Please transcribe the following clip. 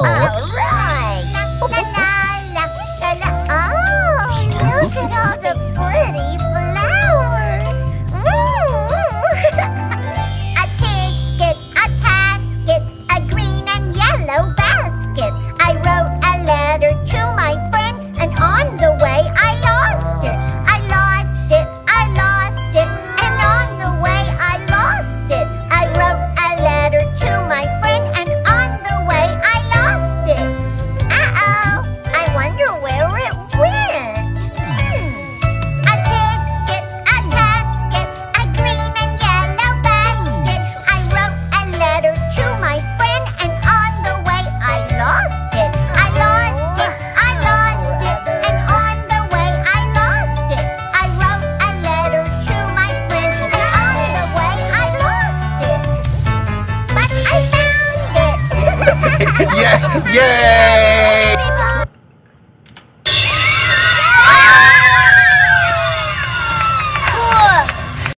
Alright! La la la, sha la. Oh, look at all the to my friend, and on the way I lost it. I lost it, I lost it, and on the way I lost it. I wrote a letter to my friend, and on the way I lost it. But I found it. yeah, yay!